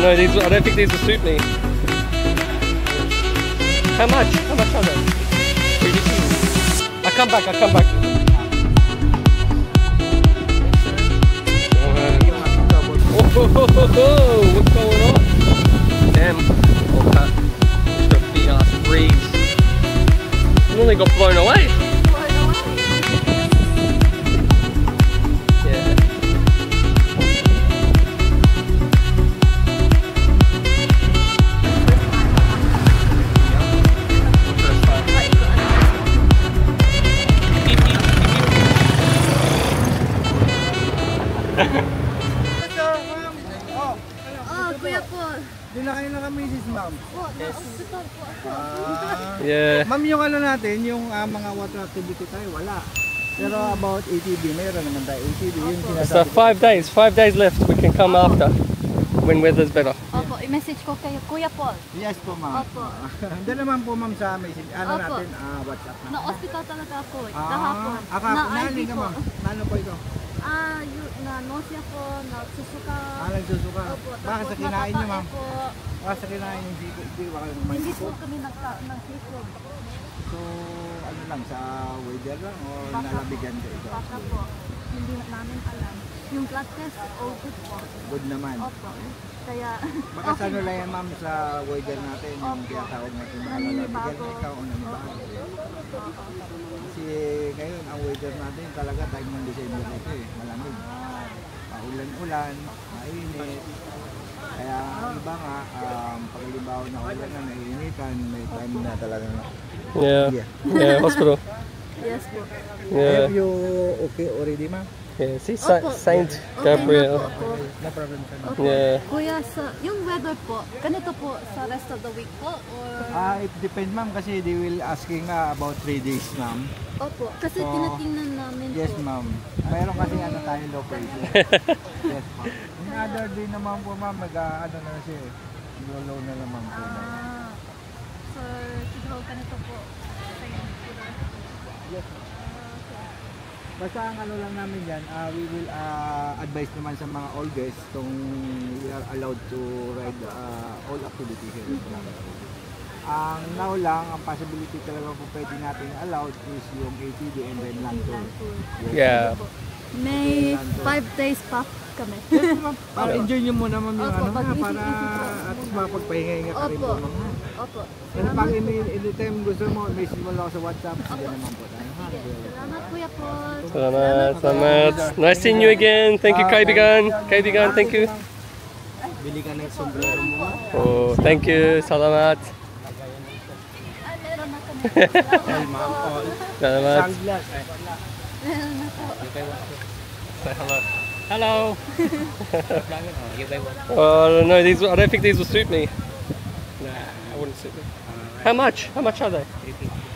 don't know. These I don't think these will suit me. How much? How much are they? I come back. I come back. Oh, what's going on? Damn. Oh, cut. Just a big ass breeze. Nearly got blown away. Natin, yung ah, mga water activity tayo, wala. Pero about ATV, mayroon naman tayo ATV. Yung sinasabi uh, five days. Five days left. We can come after when weather's better. Opo, i-message ko kayo, Kuya Paul. Yes po, ma'am. Opo. Hindi naman po, ma'am, sa message. Ano Opo. natin, ah, WhatsApp na. Na-hospital talaga ako, eh, Ah, kahapon. akap, na naalin IV ka, po. ma'am. Nano po ito? Ah, yun, na nausea ko, nagsusuka. Ah, nagsusuka. Opo, Bakit sa kinain niyo, ma'am? Bakit sa kinain siko? Hindi ba kayo kumain Hindi siko? po kami nagka- nag-sipon. So, ano lang, sa weather lang o Baka nalabigan ka ito? Baka po. Hindi namin alam. Yung blood test, all good po. Good naman. Opo. Kaya, Baka sa ano lang yan, ma'am, sa weather natin, yung Opo. tinatawag natin na Naninibago. nalabigan ikaw o nanibago. Kasi ngayon, ang weather natin talaga time ng December ito eh, malamig. Paulan-ulan, mainit. Kaya ang iba nga, um, pag na ulan na nainitan, may time na talagang Yeah. Yeah. Yeah. Hospital. yes po. Yeah. Have you okay already, ma'am? Yeah. See, Sa- Opo. Saint Okay Gabriel. na po ako. No problem, sir. Opo. Yeah. Kuya, sa, yung weather po, ganito po sa rest of the week po? Or... Ah, it depends, ma'am, kasi they will asking nga about 3 days, ma'am. Opo. Kasi So, tinatingnan namin Yes, po. ma'am. Mayroon kasi ano tayo pressure. yes, ma'am. Yung other day naman po, ma'am, mag ah, ano na siya eh. Low, low na naman po. ma'am. Ah. So, siguro ganito po. Sa'yo, siguro. Yes. Basta ang ano lang namin yan, ah, we will ah, advise naman sa mga all guests kung we are allowed to ride ah, all activity here in Calabas. Ang now lang, ang possibility talaga po pwede natin allowed is yung ATV and then land tour. Tour. Yeah. May 5 days pa kami. Yes, ma'am. Para enjoy nyo muna ma'am yung Opo, ano nga, pag-easy-easy para po. at least makapagpahinga ka rin po Opo. ma'am. ha? Opo. Pero pag any, anytime gusto mo, message mo lang ako sa WhatsApp, sige naman po tayo. ha? Salamat Kuya Paul. Salamat. Salamat. Nice seeing you again. Thank you, Kaibigan. Kaibigan, thank you. Bili ka ng sombrero mo ma'am. Oh, thank you. Salamat. Ah, meron na kami. Salamat po. Salamat. Sunglass. Na po. Say hello. Hello. oh, you buy one. Oh, I don't know. These I don't think these will suit me. Nah, I wouldn't suit me. How much? How much are they?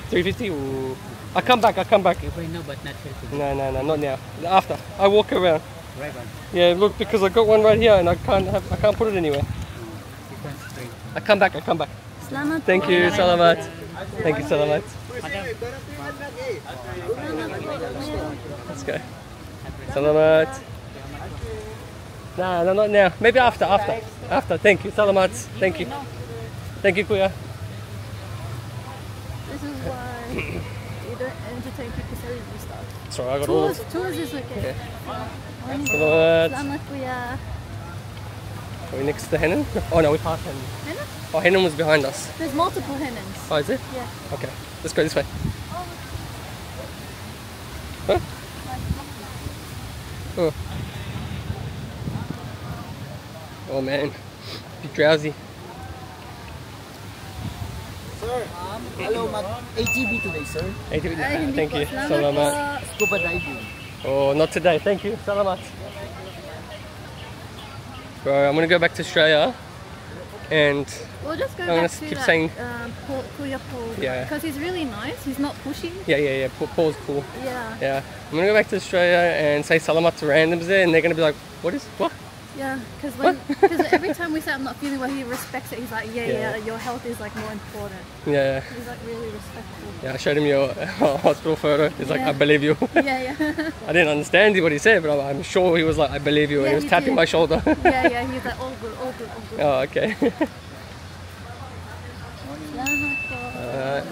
Three fifty. Ooh. I come back. I come back. You buy now, but not here today. No, no, no, not now. After I walk around. Right on. Yeah, look, because I got one right here and I can't have, I can't put it anywhere. This one's straight. I come back. I come back. Salamat Thank you. Salamat. Thank you. Salamat. Let's go. Salamat. Nah, no, not now. Maybe after. After. After. Thank you. Salamat. Thank you. Thank you, Kuya. This is why you don't entertain people selling you stuff. Sorry, I got all. Tours, tours is okay. Morning. Um, Salamat. Salamat Kuya. Are we next to Henann? Oh no, we passed Henann. Henna? Oh, Henann was behind us. There's multiple Henanns. Oh, is it? Yeah. Okay. Let's go this way. Huh? Oh. Oh man, be drowsy. Sir, hello, mat ATV today, sir. Hey, do- Ay, Thank you. Salamat Salamat. po. Scuba diving. Oh, not today. Thank you. Salamat. Right, I'm gonna go back to Australia, and We'll just go I'm back to keep that, saying- um, Paul, Kuya Paul. Yeah. Because he's really nice. He's not pushy. yeah, yeah, yeah. Paul- Paul's cool. Yeah. Yeah, I'm gonna go back to Australia and say salamat to randoms there, and they're gonna be like, "What is what? Yeah, because when because every time we say I'm not feeling well, he respects it. He's like, yeah, Yeah. yeah, your health is like more important. Yeah. He's like really respectful. Yeah, I showed him your hospital photo. He's like, Yeah. I believe you. Yeah, yeah, I didn't understand what he said, but I'm- I'm sure he was like, I believe you. and he Yeah, was he tapping did. my shoulder. yeah, yeah. He's like, all good, all good, all good. oh, okay. Salamat po. Alright.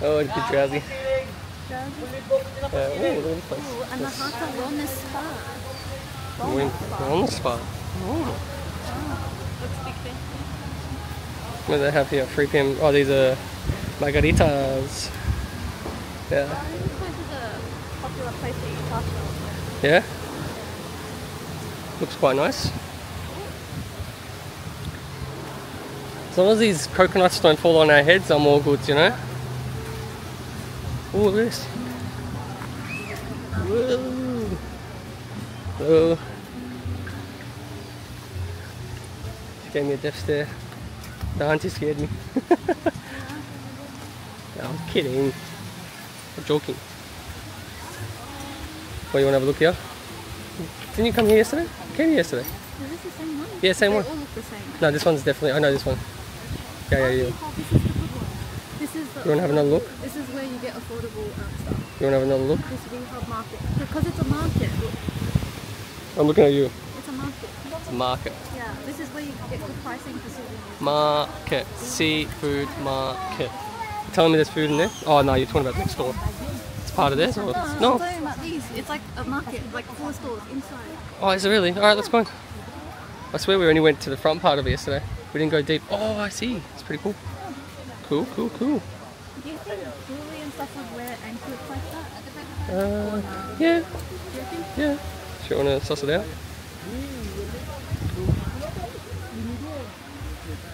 Oh, it's a drowsy. Uh, oh, look at this place. Ooh, and the Hatha Wellness Spa. Wellness the spot. Looks big thing. What do they have here? 3 p.m. Oh, these are margaritas. Yeah. This place is a popular place to eat pasta. Yeah. Looks quite nice. As long as these coconuts don't fall on our heads, I'm all good, you know? Oh, look at this. Whoa. She gave me a death stare. The auntie scared me. no, I'm kidding. I'm joking. Well, you want to have a look here? Didn't you come here yesterday? You came here yesterday. Is this the same one? Yeah, same they one. all look the same. No, this one's definitely. I know this one. Yeah, yeah, yeah. Is the good one. This is the. You wanna have another look? This is where you get affordable um, stuff. You want to have another look? This V-Hub market because it's a market. Look, I'm looking at you. it's a market. It's a Market. Yeah, this is where you get good pricing for souvenirs. Market. Seafood market. You telling me there's food in there? Oh, no, you're talking about next door. It's part of this? Or? No, I'm No. about these. It's like a market, like four stores inside. Oh, is it really? Alright, let's go. I swear we only went to the front part of it yesterday. We didn't go deep. Oh, I see. It's pretty cool. Cool, cool, cool. Do you think jewelry and stuff would wear anklets like that? Uh, yeah, Do you think? yeah. Sure, want to suss it out?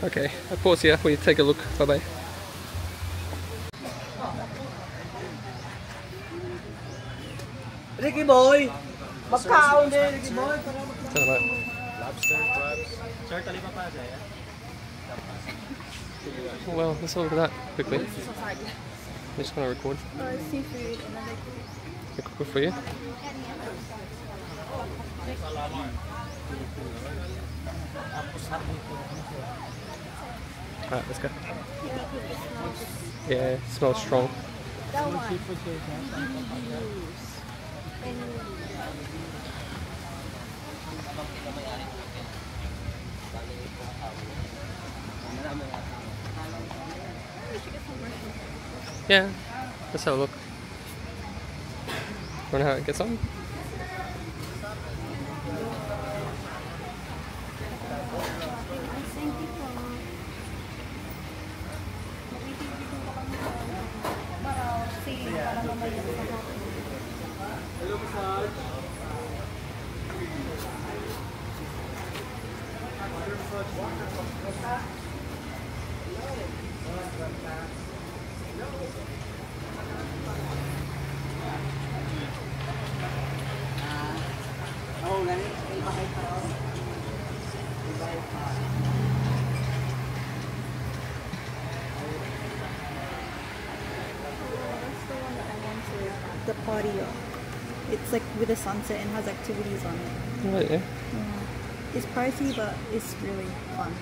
Okay, I pause here. We take a look. Bye bye. Ricky Boy! Magkaon din, Ricky Boy! Well, let's have a look at that quickly. I'm just going to record. Uh, seafood and then they A quick for you. Alright, let's go. Yeah, it smells strong. that one. Yeah, let's have a look. Want to get some? It's like with a sunset and has activities on it. Right, yeah. Yeah. It's pricey, but it's really fun.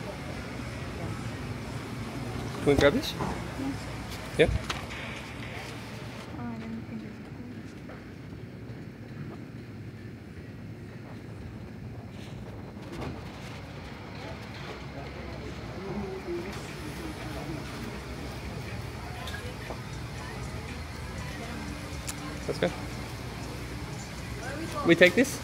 Can we grab this? Yeah. Oh, We take this?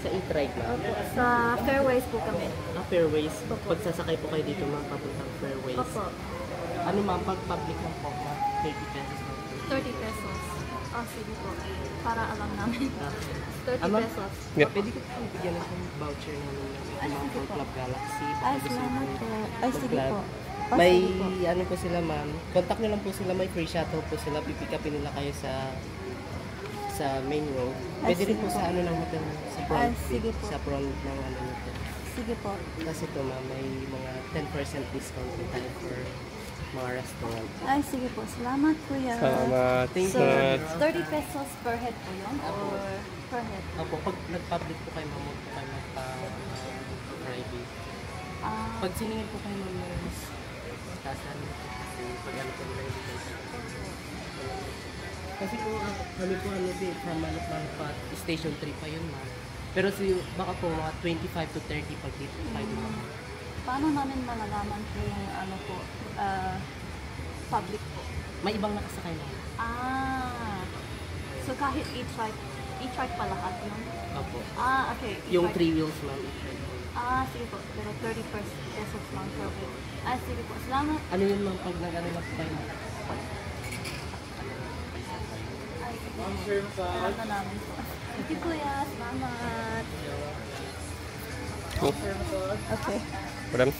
Sa e-trike lang. Sa Fairways po kami. Ah, Fairways. Pagsasakay po kayo dito ma'am, papuntang Fairways. Opo. Ano ma'am, pag public lang po ma'am, 30 pesos lang po. 30 pesos. Ah, sige po. Para alam namin. Ah, 30 Ah, ma'am? pesos. Yeah. Pwede ko po bigyan ng voucher namin ng Club Galaxy. Ay, salamat po. Ay, sige po. Ah, May po. ano po sila ma'am, contact nyo lang po sila, may free shuttle po sila, pipick upin nila kayo sa sa main road. Ay, Pwede rin po po. sa ano ng hotel, sa front, sige po. sa front ng ano nito. Sige po. Kasi ito ma'am, may mga 10% discount po tayo for mga restaurant. Ay, sige po. Salamat, kuya. Salamat. Thank So, Salamat. 30 pesos per head po yun? Or per head? Opo, pag nag-public po kayo, ma'am, huwag po kayo magpa-private. Ah, Pag siningin po kayo, ma'am, ng tasan po kasi pag ano po nila yung Kasi po, ah, kami po ano din, sa Manok Manpat, station 3 pa yun, ma'am. Pero si, baka po mga 25 to 30 pag dito kayo, ma'am. paano namin malalaman kung ano po, ah, public po? May ibang nakasakay na. Ah, so kahit e-trike, e-trike pa lahat yun? Opo. Ah, okay. Yung e-trike. 3 wheels, ma'am. Ah, sige po. Pero 30 pesos lang per head. Ah, sige po. Salamat. Ano yun, ma'am, pag nag-ano lang po kayo, ma'am? Ay, sige. Alam na namin po. Thank you, kuya. Salamat. Cool. Okay. Whatever.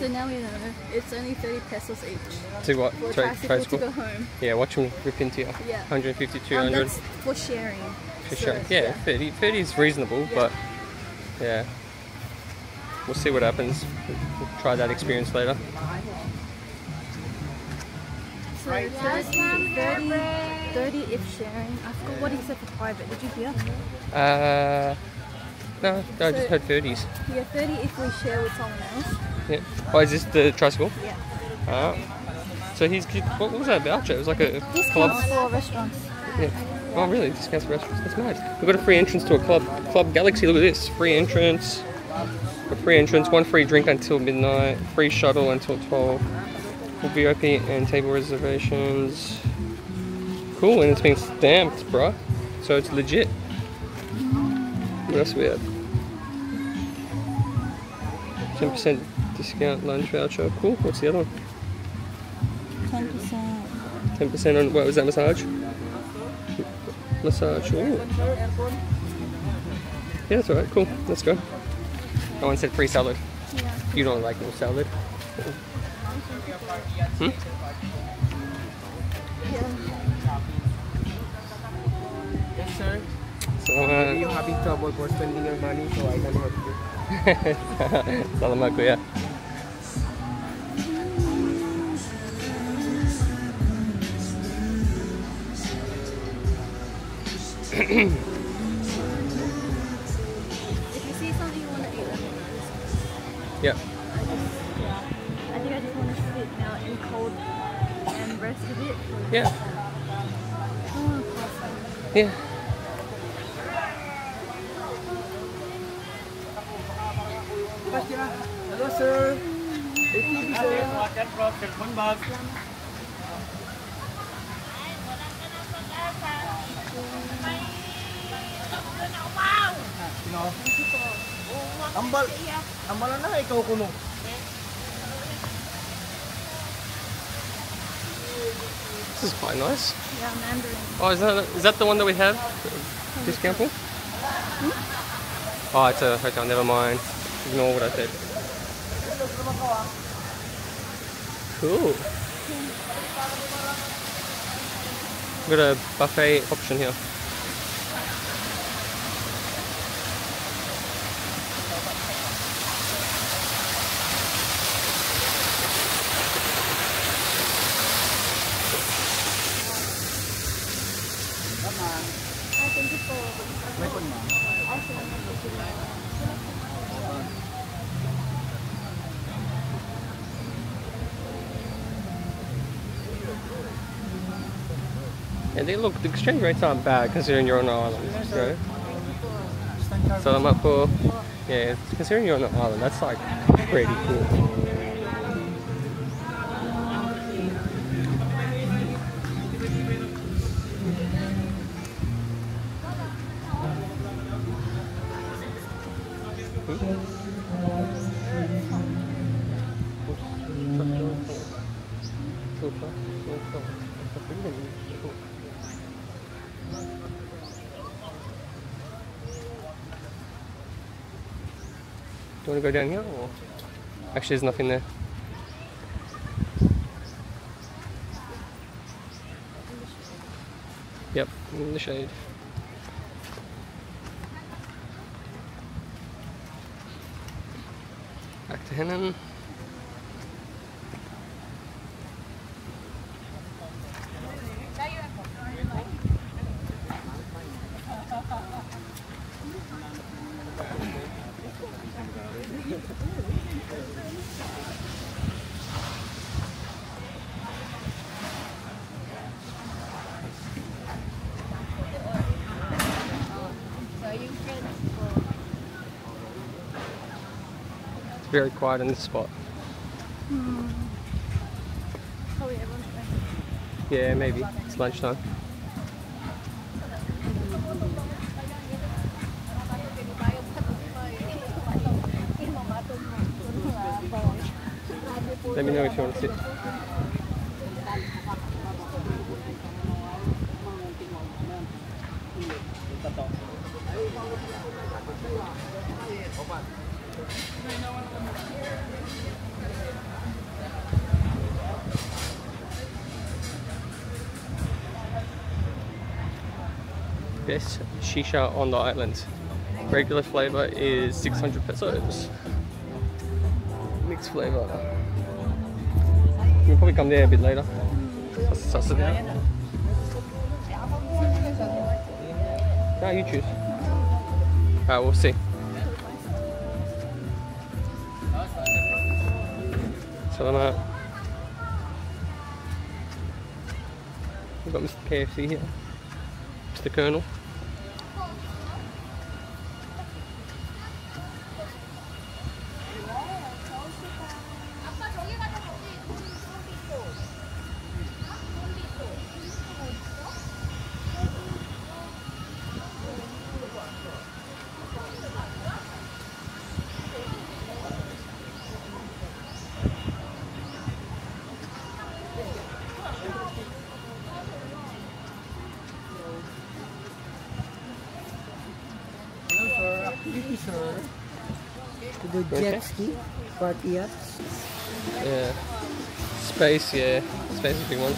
So now we know it's only 30 pesos each See what? for Try, tricycle try to go home. Yeah, watch them rip into you. Yeah. 150, Um, 200. that's for sharing. For So, sure. Yeah, 30, 30 is reasonable, Yeah. but yeah. We'll see what happens. We'll try that experience later. So 30, 30, 30 if sharing. I forgot what he said for private. Did you hear? Uh, no, no, I just heard 30s. Yeah, 30 if we share with someone else. Yeah. Oh, is this the tricycle? Yeah. Ah. So he's, what was that voucher? It was like a club. Discounts for restaurants. Yeah. Oh, really? Discounts for restaurants. That's nice. We've got a free entrance to a club. Club Galaxy. Look at this. Free entrance. Free entrance. One free drink until midnight. Free shuttle until 12. Full VIP and table reservations. Cool, and it's been stamped, bruh. So it's legit. What else we have? 10% discount lunch voucher. Cool. What's the other one? 10%. 10% on what was that massage? Massage. Ooh. Yeah, that's alright. Cool. Let's go. Oh, one said free salad. Yeah. You don't like no salad. Hmm? Yeah. Yes, sir. So, uh, You're having trouble for spending your money, so I can help you. salamat kuya. If you Yeah. I just, yeah. I think I just want to sit now in cold and rest a bit. Yeah. Oh, awesome. Yeah. Hello, sir. ATV, sir. Sino? Ambal. Ambal na, ikaw kuno. This is quite nice. Yeah, Mandarin. Oh, is that is that the one that we have? Discount for? Oh, it's a hotel. Never mind. Ignore what I said. Cool. We've got a buffet option here. I thank you for. May kon, ma'am. I salamat po. Yeah, they look the exchange rates aren't bad considering you're on an island. Right? I'm up for, Yeah, considering you're on an island, that's like pretty cool. Go down here or? Actually, there's nothing there. Yep, in the shade. Back to Henann. It's very quiet in this spot. Everyone's. Yeah, maybe. It's lunchtime. Let me know if you want to sit. Shisha on the island. Regular flavor is 600 pesos. Mixed flavor. We'll probably come there a bit later. Suss, it out. No, you choose. Alright, we'll see. Salamat. We've got Mr. KFC here. Mr. Colonel. The Okay. jet ski, party yachts. Yeah. Space, yeah. Space is a big one.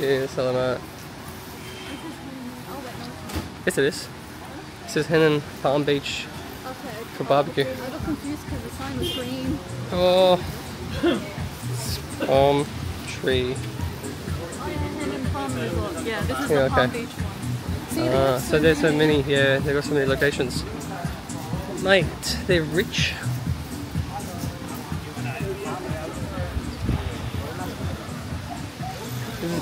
You. Salamat. Yes, it is. This is Henann Palm Beach Okay. for barbecue. I got confused because the sign was green. Oh. Palm tree. Oh, yeah, Henann Palm Resort. Yeah, this is Yeah, the Palm okay. Beach one. See, Ah, so there's so many. Yeah, they've got so many locations. Mate, they're rich.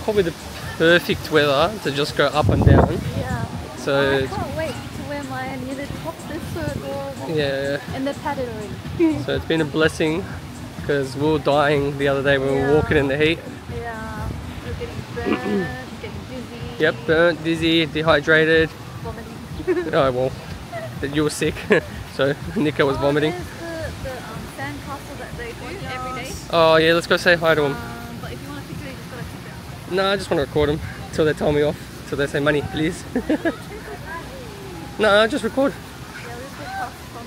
Probably the perfect weather to just go up and down. Yeah. So Oh, I can't wait to wear my knitted top. They're so adorable. yeah, And they're patterned. so it's been a blessing because we were dying the other day when we were walking in the heat. Yeah. We're getting burnt, getting dizzy. Yep, burnt, dizzy, dehydrated. Vomiting. Oh well, that you were sick, so Nica was Oh, vomiting. The, the um, sand that they do every day. Oh yeah, let's go say hi to him. No, I just want to record them till they tell me off. Till they say money, please. no, just record. Yeah, we'll just pass from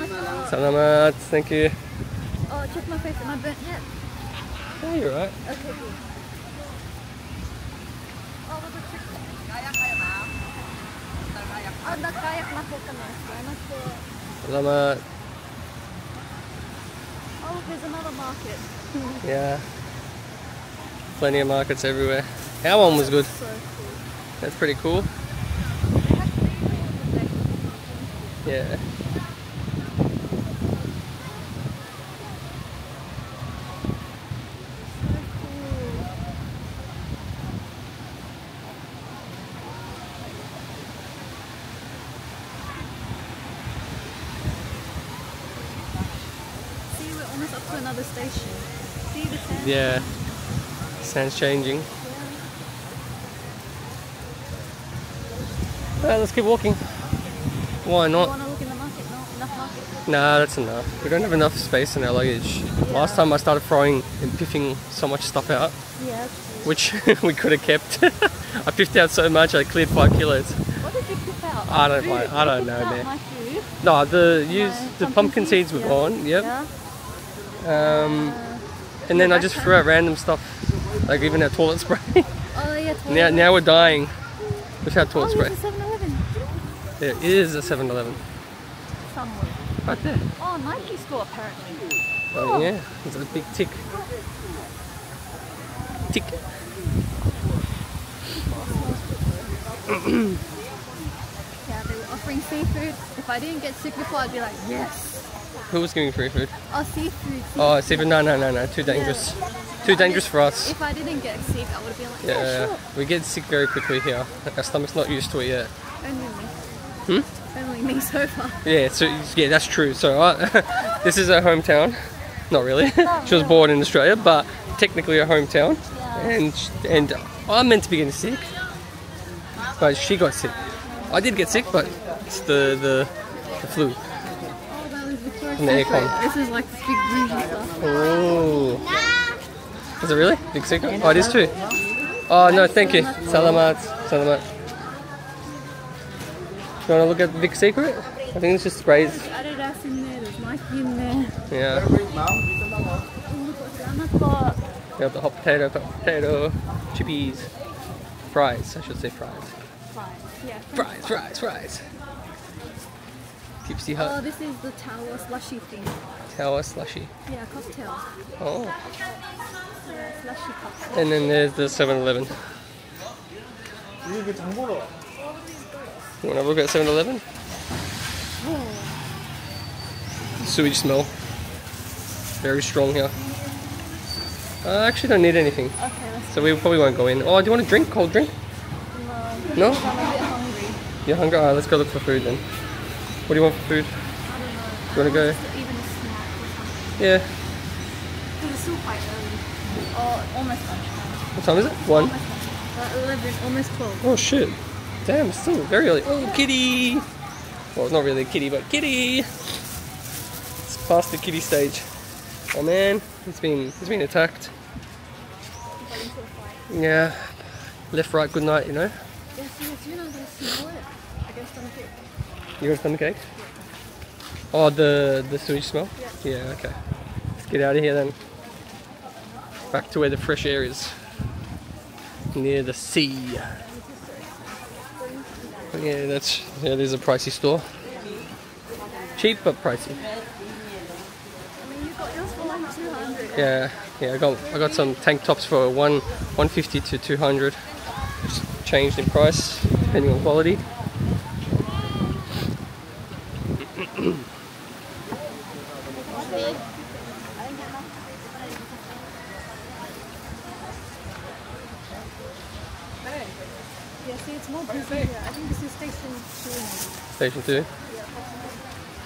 the college. Salamat, thank you. Oh, check my face. Am I burnt yet? Oh, you're right. Okay, good. Oh, what the chicken? Oh, nagkayak na po kami. Salamat po. Salamat. Oh, there's another market. Yeah. Plenty of markets everywhere. Our one was good. So cool. That's pretty cool. They have three rooms of Yeah. See, we're almost up to another station. See the sand? Yeah. Sand's changing. Yeah. Alright, let's keep walking. Why not? want to look in the market? No. Nah, that's enough. We don't have enough space in our luggage. Last time I started throwing and piffing so much stuff out, Yeah. which we could have kept. I piffed out so much, I cleared five kilos. What did you pick out? I don't Food. like- I don't know, man. No, the use My the pumpkin seeds were yeah. gone. Yep. Yeah. Um, and then I just threw out random stuff, like even our toilet spray. Oh yeah. now, toilet. now we're dying our Oh, toilet spray. It's a 7-Eleven There is a 7-Eleven somewhere. right there. Oh, Nike store apparently. Oh yeah, there's a big tick. Tick. Yeah, they were offering seafood. If I didn't get sick before, I'd be like, yes. Who was giving free food? Oh, seafood. Oh, seafood. No, no, no, no. Too dangerous. Too dangerous for us. If I didn't get sick, I would have been like, yeah, Yeah, sure. we get sick very quickly here. Like Our stomach's not used to it yet. Only me. Hmm? Only me so far. Yeah, so yeah, that's true. So uh, this is her hometown. Not really. she was born in Australia, but technically her hometown. And and I'm meant to be getting sick, but she got sick. I did get sick, but it's the the, the flu. That was the Secret. This is like this big bougie stuff. Oh. Is it really? Big secret? Oh, it is too. Oh, no, thank you. Salamat. Salamat. You want to look at Big Secret? I think it's just sprays. There's Adidas in there, there's Nike in there. Yeah. Look what's around the pot. We have the hot potato, hot potato, chippies, fries. I should say fries. Fries. Yeah. Fries, fries, fries. Tipsy Hut. Oh, this is the tower slushy thing. Tower slushy. Yeah, cocktail. Oh. Yeah, slushy cocktail. And then there's the 7-Eleven. You want to look at 7-Eleven? Oh. Sewage smell. Very strong here. I actually don't need anything. Okay, so we probably won't go in. Oh, do you want a drink? Cold drink? No. No? I'm a bit hungry. You're hungry? Alright, let's go look for food then. What do you want for food? I don't know. You go? Even a snack. Yeah. Because it's still quite early. Oh, almost lunchtime. What time is it? One. Almost lunchtime. Uh, 11, almost 12. Oh shit. Damn, it's still very early. Oh, kitty! Well, it's not really a kitty, but kitty! It's past the kitty stage. Oh man, it's been it's been attacked. A. Yeah. Left, right, good night, you know? Yes, yes, you know, they smell it. I guess I'm kick. You want some cake? Oh, the, the sewage smell? Yeah, okay. Let's get out of here then. Back to where the fresh air is. Near the sea. Yeah, that's, yeah, there's a pricey store. Cheap but pricey. I mean, you got yours for like 200. Yeah, yeah, I got I got some tank tops for one 150 to 200. Just changed in price depending on quality. Yeah, see, it's more busy here. I think this is station 2 maybe. Station two.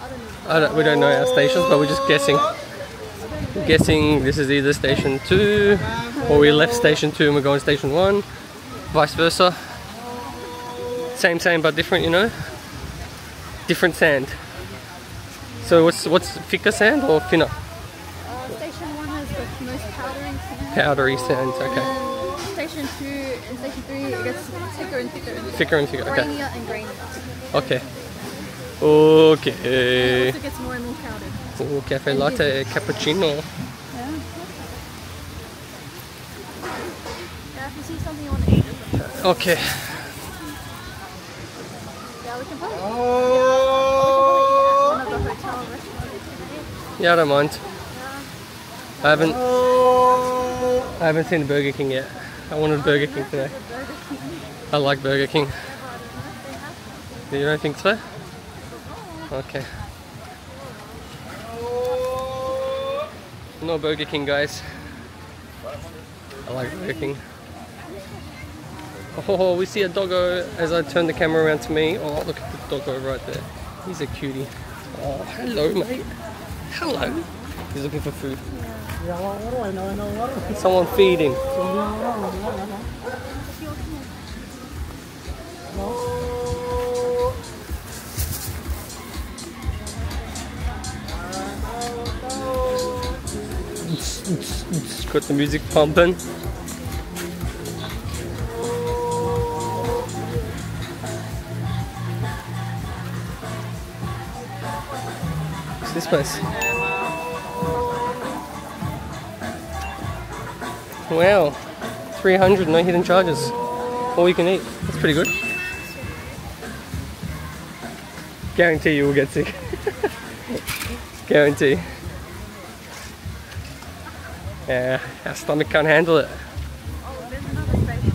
I don't. I don't, we don't know our stations, but we're just guessing. Guessing this is either station two, or we left station two and we're going station one, vice versa. Same, same, but different, you know. Different sand. So what's what's thicker sand or thinner? Uh, station 1 has the most powdery sand. Powdery sand. Okay, station 2 and station 3 it gets thicker and thicker and thicker. thicker and thicker. Okay, Grainier and grainier. okay, okay. also eh. gets more and more powdered. Oh, cafe latte, cappuccino. Yeah. Yeah, if you see something you want to eat, Okay. yeah, we can probably Oh. one of hotel. Yeah, I don't mind. I haven't I haven't seen Burger King yet. I wanted oh, Burger King today. Burger King. I like Burger King. Don't know if they have. You don't think so? Okay. No Burger King, guys. I like Burger King. Oh, we see a doggo as I turn the camera around to me. Oh, look at the doggo right there. He's a cutie. Oh, hello, mate. Hello. He's looking for food. Someone feeding. Got the music pumping. What's this place? Wow, 300, no hidden charges. All you can eat. That's pretty good. Guarantee you will get sick. Guarantee. Yeah, our stomach can't handle it. Oh, there's another station.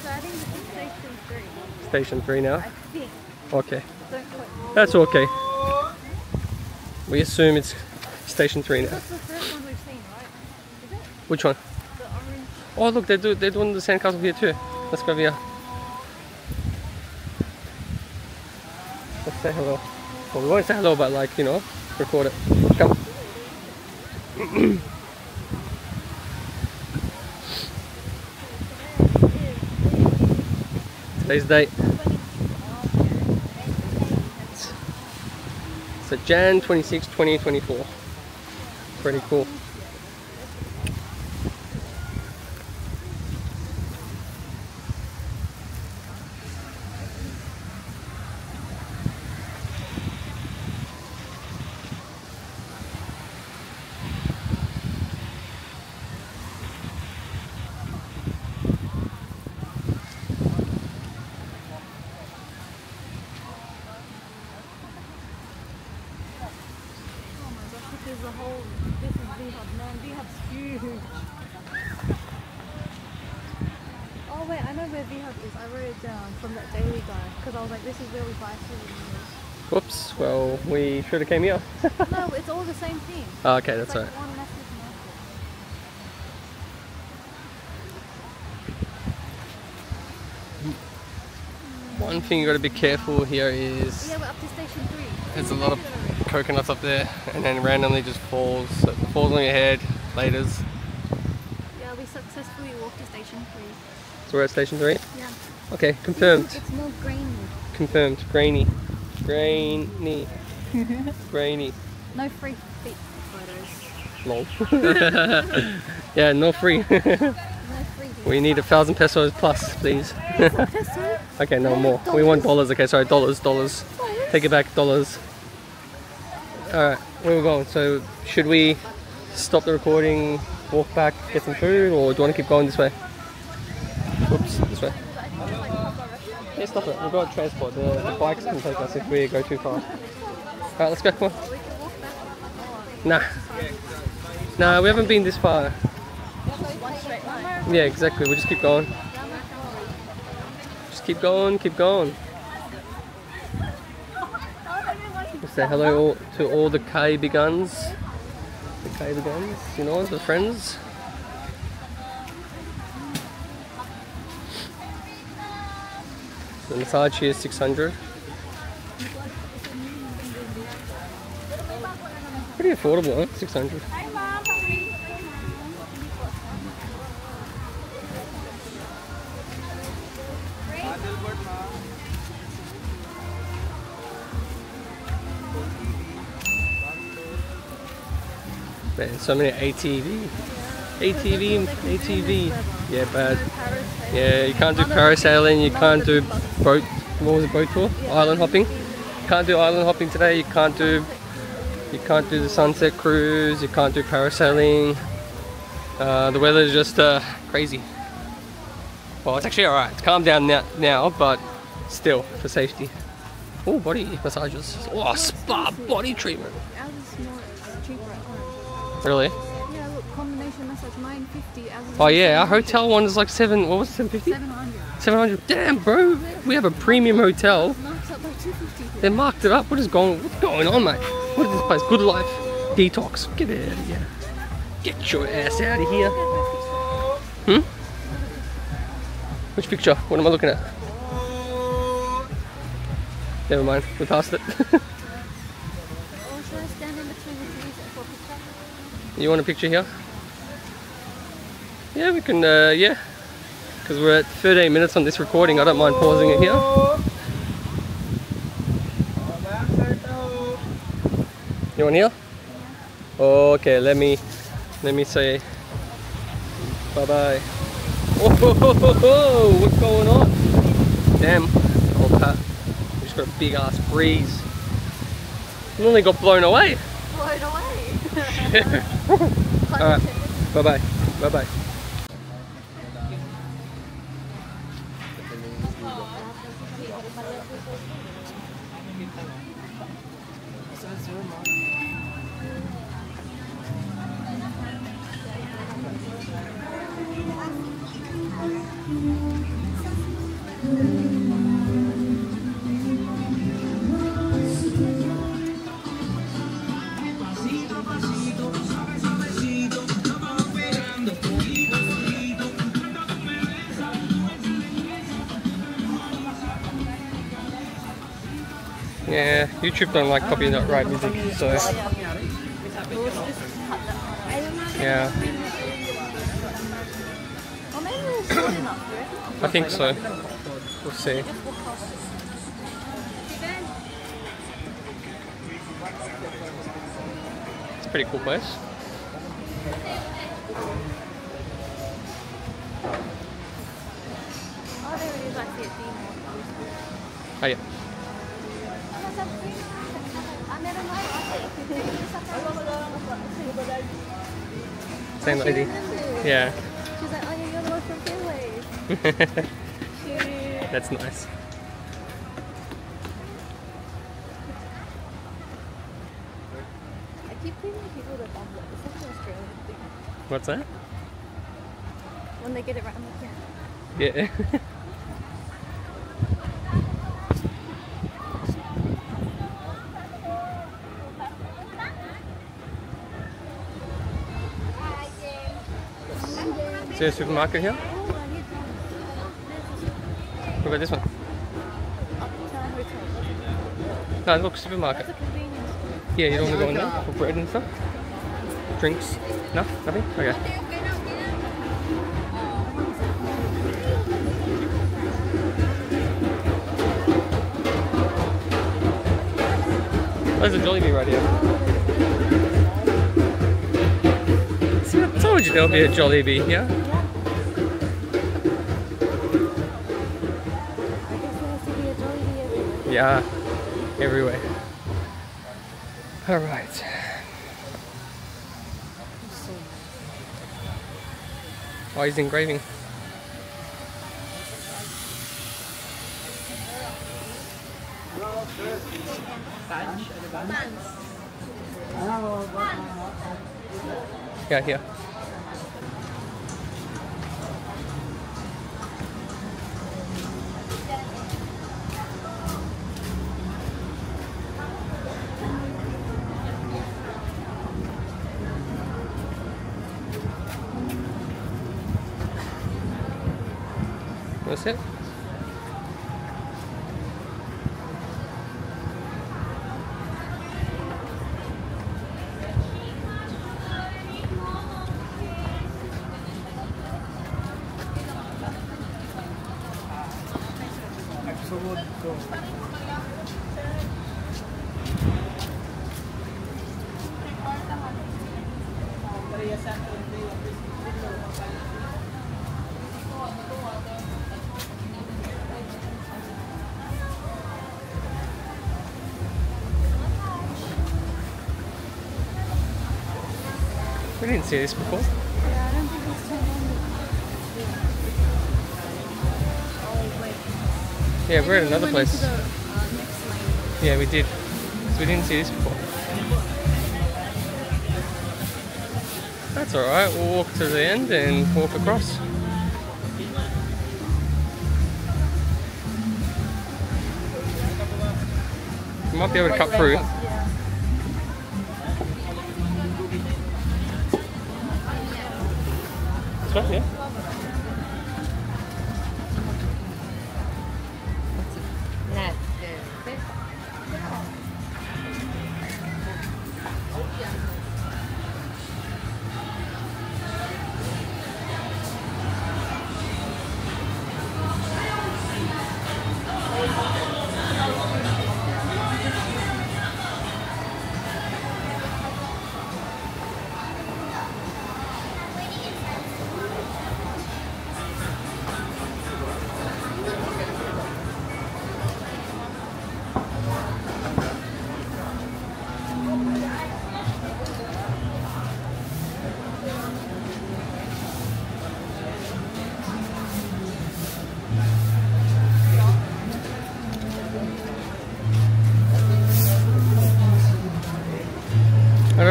So I think this is station three. Station 3 now. I think. Okay, that's okay. We assume it's Station 3 now. That's the first one seen, right? Which one? The orange. Oh look, they do, they're doing the sandcastle here too. Let's go here. Let's say hello. Well, we won't say hello, but like, you know, record it. Come. Today's date. So Jan 26, 2024. Pretty cool. Oh my gosh, this is the whole. This is V-Hub, man. V-Hub's huge. Oh wait, I know where V-Hub is. I wrote it down from that daily guy because I was like, this is where we buy souvenirs. Whoops, well, we should have came here. no, it's all the same thing. Oh, okay, It's that's like right. one massive market. One thing you got to be careful here is Yeah, we're up to station three. there's a lot of coconuts up there, and then randomly just falls falls on your head. Later's. Yeah, we successfully walked to station three. So we're at station three. Okay, confirmed. It's more grainy. Confirmed. Grainy. Grainy. Grainy. No free feet photos. Lol. yeah, no free. No free. we need a thousand pesos plus, please. Okay, no more. We want dollars. Okay, sorry, dollars, dollars. Take it back, dollars. Alright, where we going? So, should we stop the recording, walk back, get some food, or do you want to keep going this way? Oops, this way. Stop it. We've got transport. The, the bikes can take us if we go too far. Alright, let's go. Come on. Nah. Nah, we haven't been this far. Yeah, exactly. We'll just keep going. Just keep going, keep going. We'll say hello to all the Kai guns. The Kai guns, you know, the friends. The here is 600. Pretty affordable, huh? 600. Man, so many ATV. ATV, ATV. Yeah, bad. Yeah, you can't do parasailing, you can't do boat, what was it, boat tour? Island hopping. You can't do island hopping today, you can't do, you can't do the sunset cruise, you can't do parasailing. Uh, the weather is just uh, crazy. Well, it's actually alright, it's calmed down now, now, but still, for safety. Oh, body massages. Oh, spa body treatment. Ours is more it's cheaper at home. Really? Yeah, look, combination massage 950. Ours is Oh yeah, our hotel one is like seven. What was it? Seven fifty? 700. Seven hundred. Damn, bro. We have a premium hotel. Marks up by 250. They marked it up. What is going? What's going on, mate? What is this place? Good life. Detox. Get out of here. Get your ass out of here. Hmm? Which picture? What am I looking at? Never mind. We passed it. Or should I stand in between the trees for a picture? you want a picture here? Yeah, we can. Uh, yeah. Because we're at 13 minutes on this recording. I don't mind pausing it here. You want here? Okay, let me Let me say bye bye. Oh, what's going on? Damn, old Pat. We just got a big ass breeze. Nearly got blown away. Blown away. Alright, bye bye. Bye bye. YouTube don't like copyright right music, so yeah? I think so. We'll see. It's a pretty cool place. Oh yeah. Ah, meron nga yung ate. Same lady. Yeah. She's like, oh, yeah, you're the one from. Cute. That's nice. I keep giving people the thumbs up. It's such an Australian thing. What's that? When they get it right, I'm like, yeah. Yeah. Is there a supermarket here? What about this one? No, look, supermarket. That's a convenience store. Yeah, you don't want to go in there for bread and stuff? Drinks? No? Nothing? Okay. There's a Jollibee right here. See, I told you there'll be a Jollibee here. I Yeah, everywhere. Alright. Oh, he's engraving. Yeah, here. See this before. Yeah, I don't think. Yeah, we're at another place. Yeah, we did. So we didn't see this before. That's alright, we'll walk to the end and walk across. We might be able to cut through. Yeah.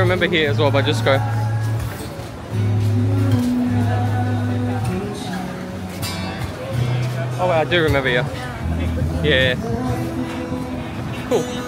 Remember here as well, but just go. Oh, I do remember you. Yeah. Cool.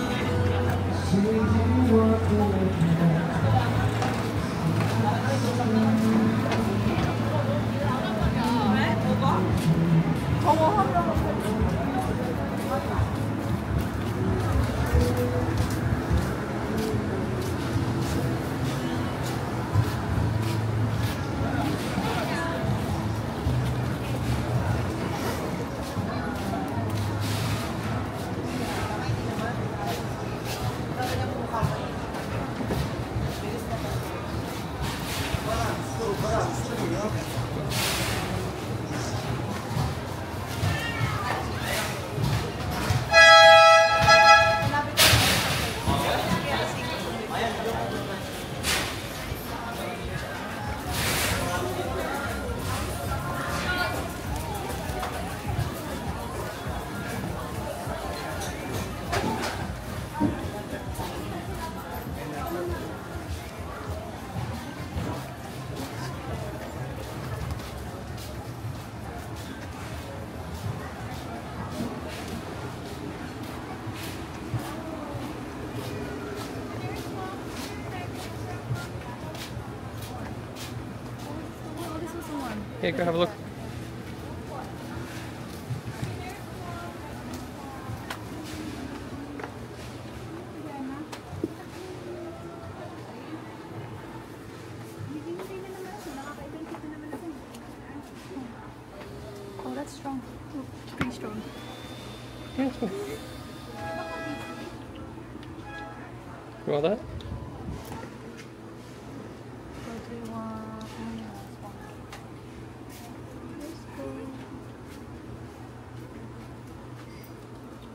Go have a look.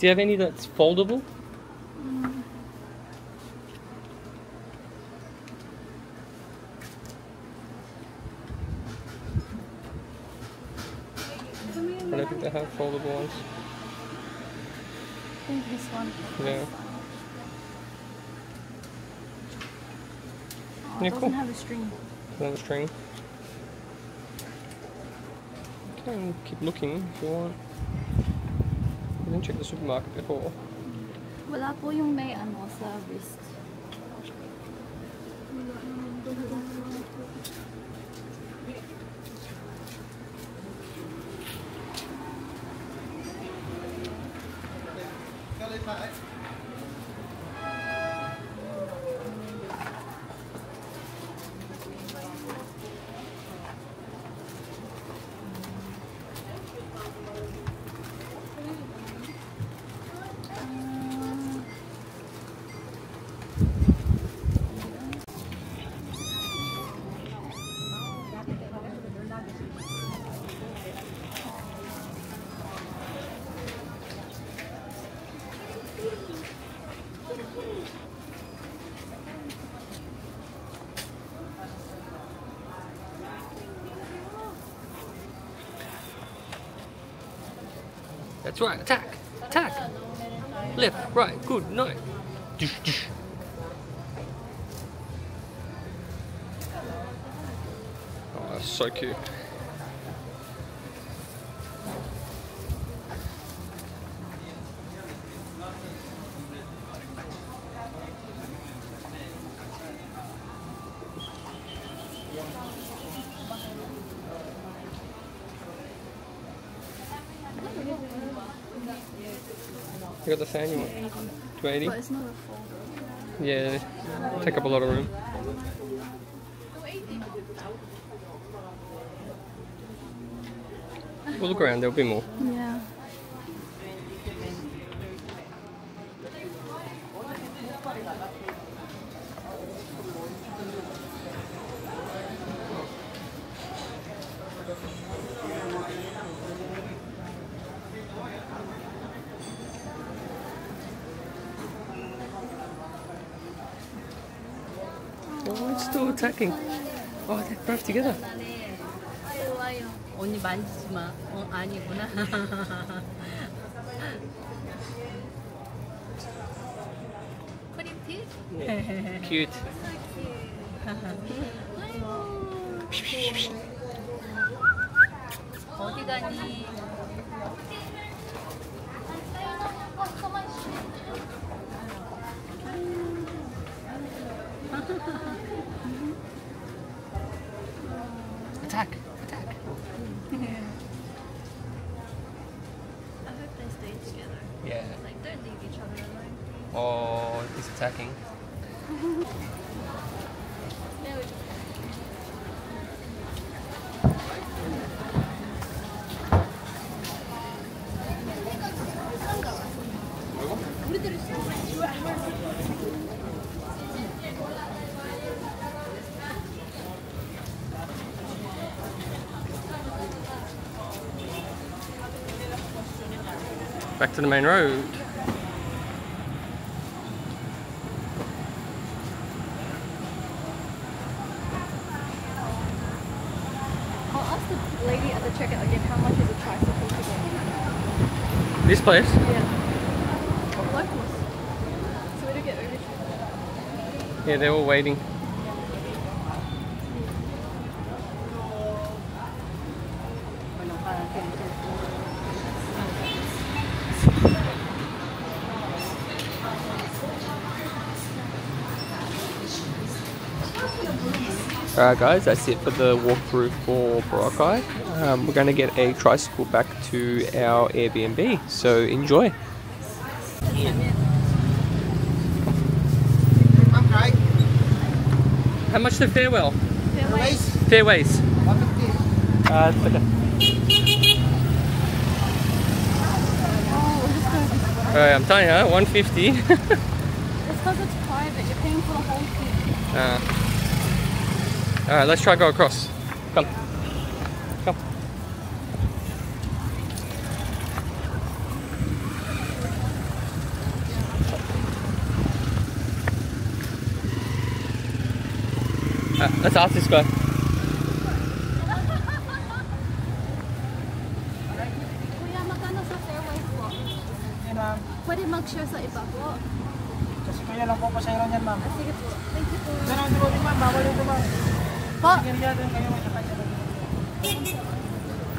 Do you have any that's foldable? I don't think they have foldable ones. I think this one. Yeah. Oh, Yeah, cool. doesn't have a string. Another string. Can keep looking if you want. Didn't check the supermarket before. Wala po yung may ano sa wrist. That's right, attack! Attack! Left, right, good, night. Oh, that's so cute. You got the fan you want? 280? But it's not a folder. Yeah, take up a lot of room. We'll look around, there'll be more. Yeah. Oh, attacking. Oh, they're both together. 언니 만지지 마. 어, 아니구나. 프린트? Cute. 어디 가니? Back to the main road. I'll ask the lady at the checkout again how much is a tricycle today. This place? Yeah. Or locals. So we don't get overcharged. Yeah, they're all waiting. Alright guys, that's it for the walkthrough for Boracay. Um, we're going to get a tricycle back to our Airbnb, so enjoy. How much the farewell? Fairways. Uh, it's okay. Alright, I'm telling you, 150. It's because it's private. You're paying for the whole thing. uh, Alright, let's try go across. Come. Come. Uh, let's ask this guy. Kuya, magkano sa fairway po? Pwede mag-share sa iba po. Kasi kaya lang po pasayro niyan, ma'am. Ah, sige po. Thank you po. Diyan ang dulo ma'am. Bawal yung dumang. Po? Kaya doon kayo magkakaya.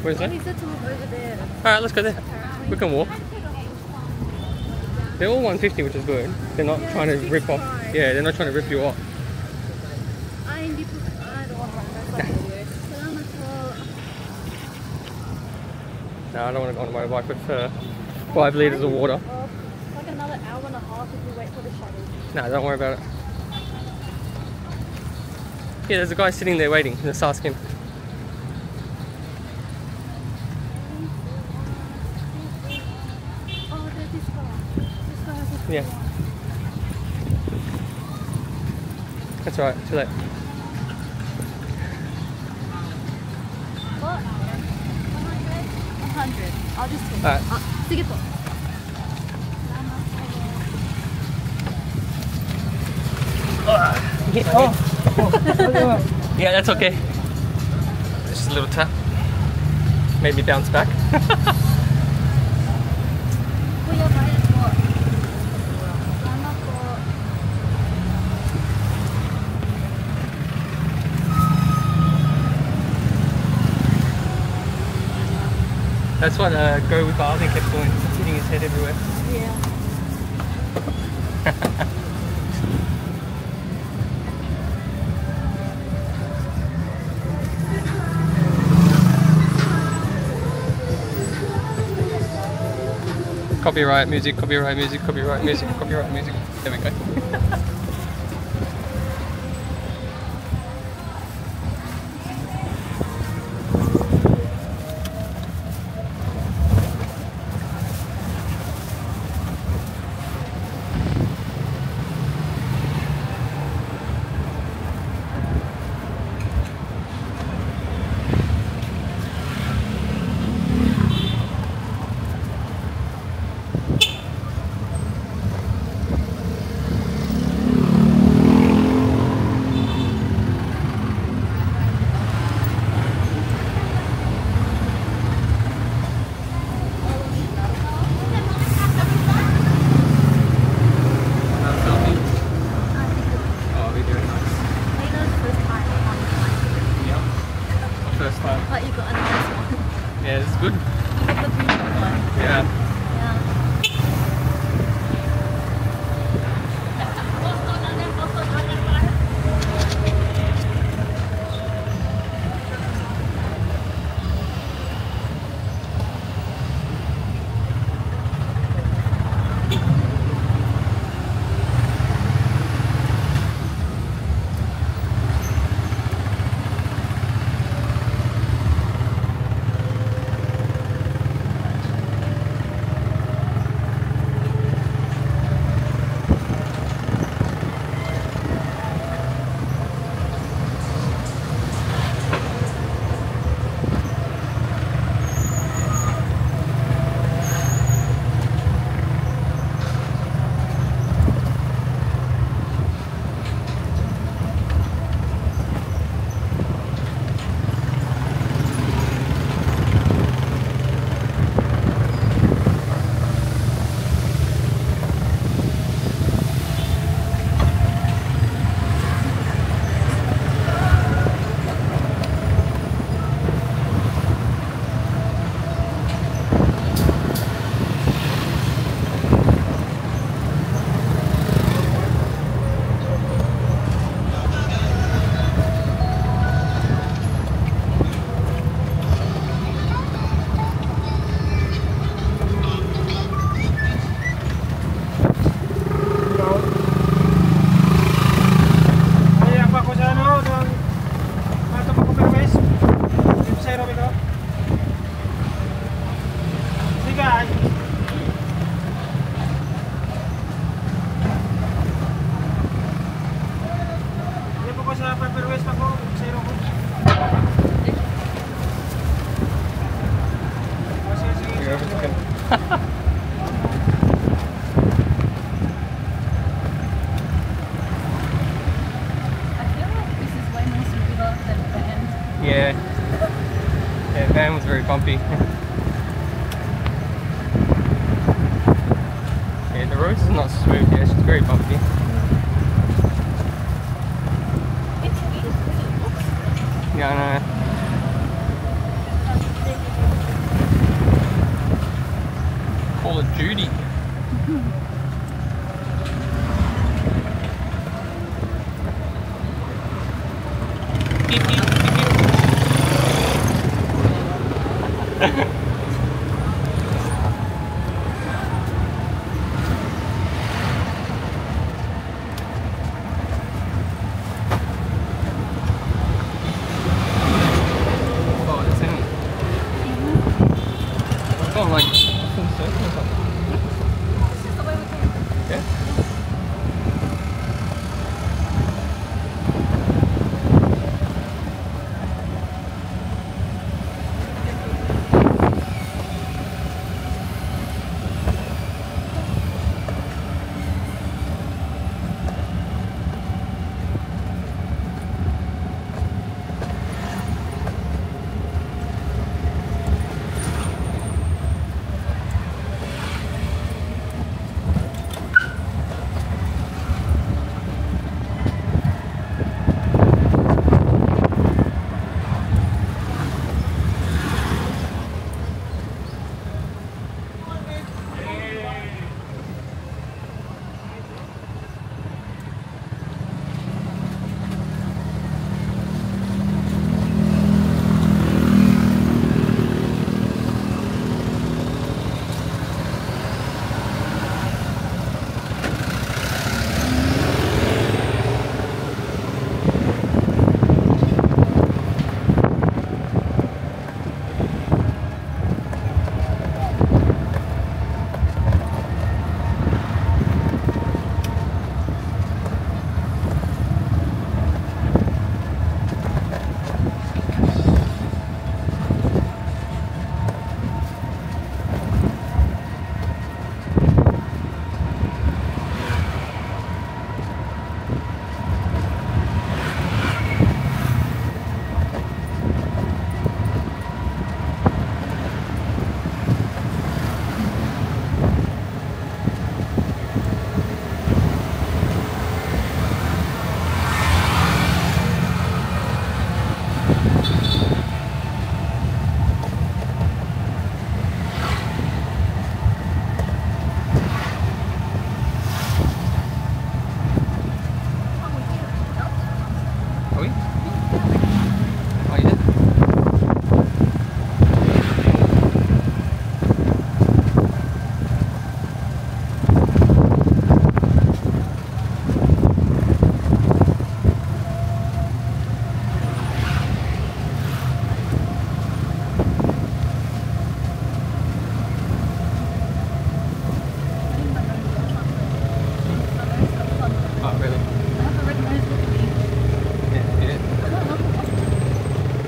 Where's that? He said to move over there. Alright, let's go there. We can walk. They're all 150, which is good. They're not Yeah, trying to it's rip off. 65. Yeah, they're not trying to rip you off. Ah, hindi po. Ah, I don't want one. That's not weird. Salamat po. No, I don't want to go on a motorbike with uh, five litres of water. It's like another hour and a half if we wait for the shuttle. No, don't worry about it. Yeah, there's a guy sitting there waiting. Let's ask him. Oh, there's this car. This car has a Yeah. That's right. Too late. I'll just take Alright. it. Ah, sige po. Yeah, that's okay. Just a little tap. Made me bounce back. Kuya, bayad po. Salamat po. That's what uh, Go with Arden kept doing, hitting his head everywhere. Yeah. Copyright music, copyright music, copyright music, copyright music. There we go. bumpy. yeah, the road is not smooth. Yeah, it's very bumpy. Yeah, I know. Call of Duty.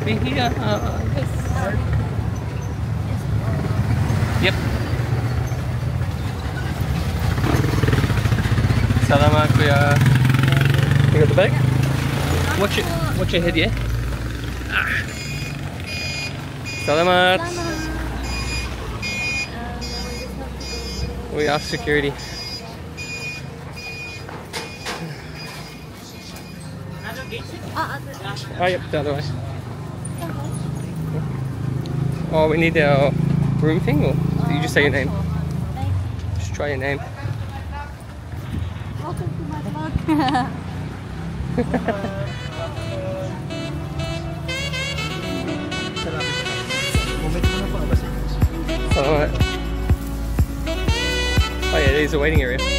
yeah. Be here. Uh, Yep. Salamat, kuya. You got the bag? Watch it. Watch your head, yeah? Ah. Salamat. We asked security. Oh, yep, the other way. Oh, we need our room thing, or did you just say your name? Just try your name. Welcome to my vlog. Moment mo na po ba sir? Alright. Oh yeah, there's a waiting area.